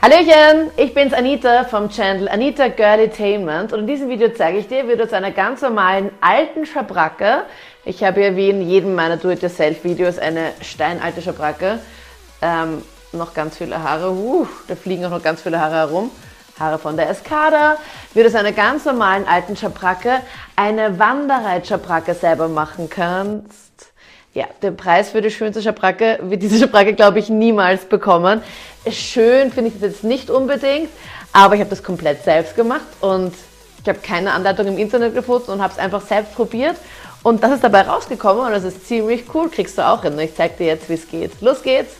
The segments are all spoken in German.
Hallöchen, ich bin's Anita vom Channel Anita Girlitainment und in diesem Video zeige ich dir, wie du zu einer ganz normalen alten Schabracke, ich habe ja wie in jedem meiner Do-it-yourself-Videos eine steinalte Schabracke, ähm, noch ganz viele Haare, uh, da fliegen auch noch ganz viele Haare herum, Haare von der Escada, wie du aus einer ganz normalen alten Schabracke eine Wanderreit-Schabracke selber machen kannst. Ja, den Preis für die schönste Schabracke wird diese Schabracke, glaube ich, niemals bekommen. Schön finde ich das jetzt nicht unbedingt, aber ich habe das komplett selbst gemacht und ich habe keine Anleitung im Internet gefunden und habe es einfach selbst probiert. Und das ist dabei rausgekommen und das ist ziemlich cool, kriegst du auch hin. Ich zeige dir jetzt, wie es geht. Los geht's!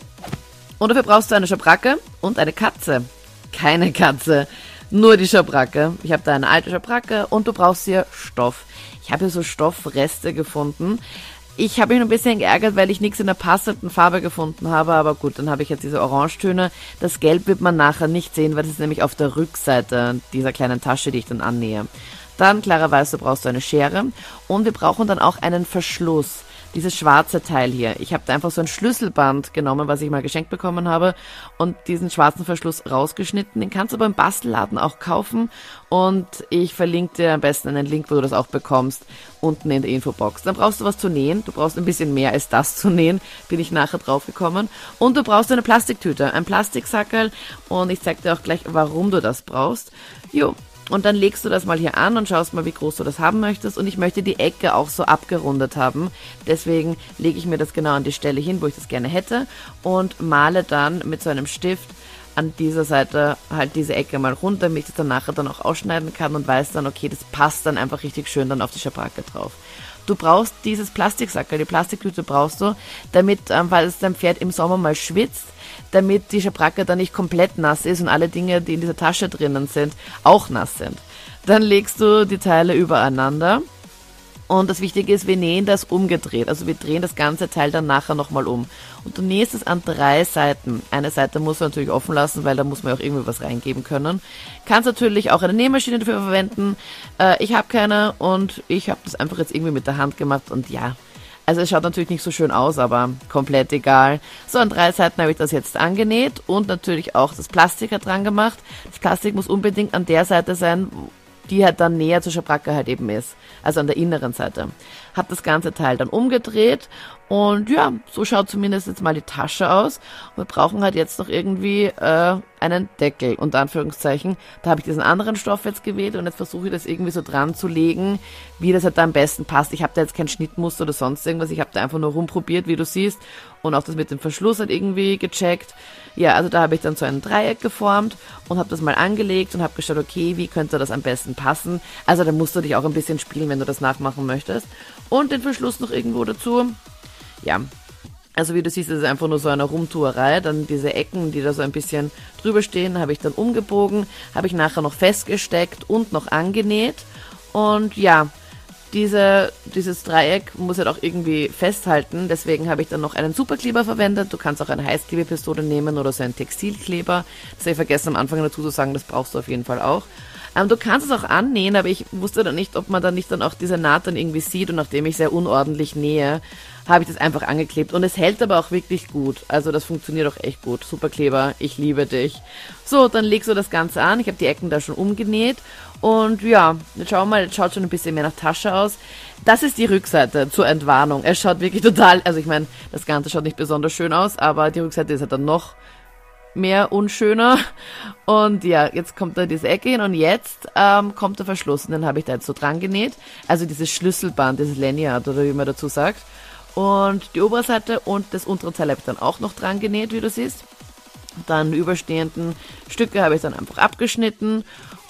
Und dafür brauchst du eine Schabracke und eine Katze. Keine Katze, nur die Schabracke. Ich habe da eine alte Schabracke und du brauchst hier Stoff. Ich habe hier so Stoffreste gefunden. Ich habe mich ein bisschen geärgert, weil ich nichts in der passenden Farbe gefunden habe, aber gut, dann habe ich jetzt diese Orangetöne. Das Gelb wird man nachher nicht sehen, weil das ist nämlich auf der Rückseite dieser kleinen Tasche, die ich dann annähe. Dann, klarerweise, brauchst du eine Schere und wir brauchen dann auch einen Verschluss dieses schwarze Teil hier. Ich habe da einfach so ein Schlüsselband genommen, was ich mal geschenkt bekommen habe und diesen schwarzen Verschluss rausgeschnitten. Den kannst du beim Bastelladen auch kaufen und ich verlinke dir am besten einen Link, wo du das auch bekommst, unten in der Infobox. Dann brauchst du was zu nähen. Du brauchst ein bisschen mehr als das zu nähen, bin ich nachher drauf gekommen. Und du brauchst eine Plastiktüte, ein Plastiksackerl und ich zeige dir auch gleich, warum du das brauchst. Jo, und dann legst du das mal hier an und schaust mal, wie groß du das haben möchtest. Und ich möchte die Ecke auch so abgerundet haben. Deswegen lege ich mir das genau an die Stelle hin, wo ich das gerne hätte. Und male dann mit so einem Stift an dieser Seite halt diese Ecke mal runter, damit ich das dann nachher dann auch ausschneiden kann und weiß dann, okay, das passt dann einfach richtig schön dann auf die Schabracke drauf. Du brauchst dieses Plastiksackerl, die Plastiktüte brauchst du, damit, ähm, es dein Pferd im Sommer mal schwitzt, damit die Schabracke dann nicht komplett nass ist und alle Dinge, die in dieser Tasche drinnen sind, auch nass sind. Dann legst du die Teile übereinander. Und das Wichtige ist, wir nähen das umgedreht. Also wir drehen das ganze Teil dann nachher nochmal um. Und du nähst es an drei Seiten. Eine Seite muss man natürlich offen lassen, weil da muss man auch irgendwie was reingeben können. Kannst natürlich auch eine Nähmaschine dafür verwenden. Äh, ich habe keine und ich habe das einfach jetzt irgendwie mit der Hand gemacht. Und ja, also es schaut natürlich nicht so schön aus, aber komplett egal. So, an drei Seiten habe ich das jetzt angenäht und natürlich auch das Plastik hat dran gemacht. Das Plastik muss unbedingt an der Seite sein, die halt dann näher zur Schabracke halt eben ist. Also an der inneren Seite. Hab das ganze Teil dann umgedreht und ja, so schaut zumindest jetzt mal die Tasche aus. wir brauchen halt jetzt noch irgendwie äh, einen Deckel, unter Anführungszeichen. Da habe ich diesen anderen Stoff jetzt gewählt und jetzt versuche ich das irgendwie so dran zu legen, wie das halt da am besten passt. Ich habe da jetzt kein Schnittmuster oder sonst irgendwas. Ich habe da einfach nur rumprobiert, wie du siehst. Und auch das mit dem Verschluss hat irgendwie gecheckt. Ja, also da habe ich dann so ein Dreieck geformt und habe das mal angelegt und habe geschaut, okay, wie könnte das am besten passen. Also da musst du dich auch ein bisschen spielen, wenn du das nachmachen möchtest. Und den Verschluss noch irgendwo dazu. Ja, also wie du siehst, ist es einfach nur so eine Rumtuerei. Dann diese Ecken, die da so ein bisschen drüber stehen, habe ich dann umgebogen, habe ich nachher noch festgesteckt und noch angenäht. Und ja, diese, dieses Dreieck muss halt auch irgendwie festhalten. Deswegen habe ich dann noch einen Superkleber verwendet. Du kannst auch eine Heißklebepistole nehmen oder so einen Textilkleber. Das habe ich vergessen am Anfang dazu zu sagen, das brauchst du auf jeden Fall auch. Ähm, du kannst es auch annähen, aber ich wusste dann nicht, ob man dann nicht dann auch diese Naht dann irgendwie sieht. Und nachdem ich sehr unordentlich nähe, habe ich das einfach angeklebt. Und es hält aber auch wirklich gut. Also das funktioniert auch echt gut. Superkleber, ich liebe dich. So, dann legst du das Ganze an. Ich habe die Ecken da schon umgenäht. Und ja, jetzt schauen wir mal, es schaut schon ein bisschen mehr nach Tasche aus. Das ist die Rückseite zur Entwarnung. Es schaut wirklich total, also ich meine, das Ganze schaut nicht besonders schön aus, aber die Rückseite ist halt dann noch mehr unschöner. Und ja, jetzt kommt da diese Ecke hin und jetzt ähm, kommt der Verschluss. Und den habe ich da jetzt so dran genäht. Also dieses Schlüsselband, dieses Lanyard oder wie man dazu sagt. Und die Oberseite und das untere Teil habe ich dann auch noch dran genäht, wie du siehst. Dann überstehenden Stücke habe ich dann einfach abgeschnitten.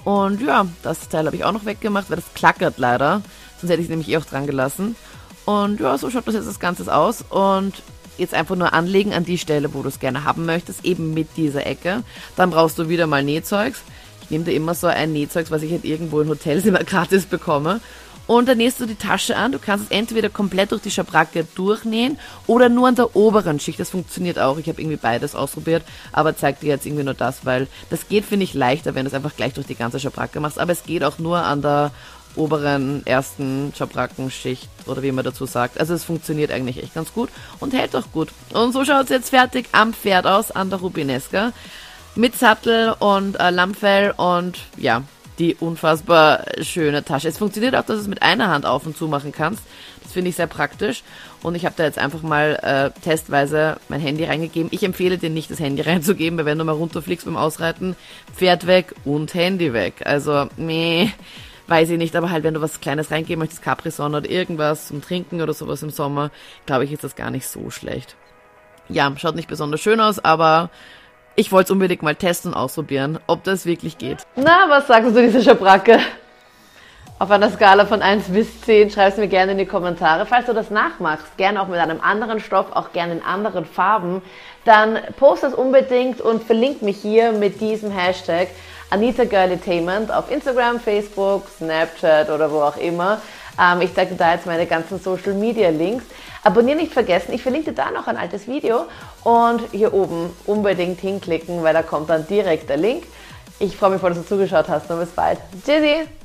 Und ja, das Teil habe ich auch noch weggemacht, weil das klackert leider. Sonst hätte ich es nämlich eh auch dran gelassen. Und ja, so schaut das jetzt das Ganze aus. Und jetzt einfach nur anlegen an die Stelle, wo du es gerne haben möchtest, eben mit dieser Ecke. Dann brauchst du wieder mal Nähzeugs. Ich nehme da immer so ein Nähzeugs, was ich halt irgendwo in Hotels immer gratis bekomme. Und dann nähst du die Tasche an. Du kannst es entweder komplett durch die Schabracke durchnähen oder nur an der oberen Schicht. Das funktioniert auch. Ich habe irgendwie beides ausprobiert, aber zeig dir jetzt irgendwie nur das, weil das geht, finde ich, leichter, wenn du es einfach gleich durch die ganze Schabracke machst. Aber es geht auch nur an der oberen ersten Schabrackenschicht oder wie man dazu sagt. Also es funktioniert eigentlich echt ganz gut und hält auch gut. Und so schaut es jetzt fertig am Pferd aus, an der Rubinesca. mit Sattel und äh, Lammfell und ja, die unfassbar schöne Tasche. Es funktioniert auch, dass du es mit einer Hand auf und zu machen kannst. Das finde ich sehr praktisch. Und ich habe da jetzt einfach mal äh, testweise mein Handy reingegeben. Ich empfehle dir nicht, das Handy reinzugeben, weil wenn du mal runterfliegst beim Ausreiten, Pferd weg und Handy weg. Also, meh, weiß ich nicht. Aber halt, wenn du was Kleines reingeben möchtest, Capri-Sonne oder irgendwas zum Trinken oder sowas im Sommer, glaube ich, ist das gar nicht so schlecht. Ja, schaut nicht besonders schön aus, aber ich wollte es unbedingt mal testen und ausprobieren, ob das wirklich geht. Na, was sagst du diese Schabracke? Auf einer Skala von 1 bis 10 schreib es mir gerne in die Kommentare. Falls du das nachmachst, gerne auch mit einem anderen Stoff, auch gerne in anderen Farben, dann post es unbedingt und verlink mich hier mit diesem Hashtag Anita Girlitainment auf Instagram, Facebook, Snapchat oder wo auch immer. Ähm, ich zeige dir da jetzt meine ganzen Social Media Links. Abonnieren nicht vergessen, ich verlinke dir da noch ein altes Video und hier oben unbedingt hinklicken, weil da kommt dann direkt der Link. Ich freue mich voll, dass du zugeschaut hast und bis bald. Tschüssi!